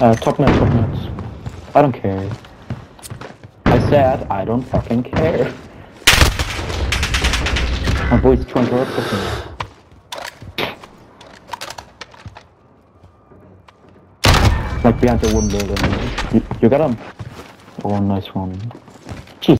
Uh, top nuts, top nuts. I don't care. I said I don't fucking care. My boy's trying to work with me. Like behind the wooden building. You, you got him? Oh, nice one.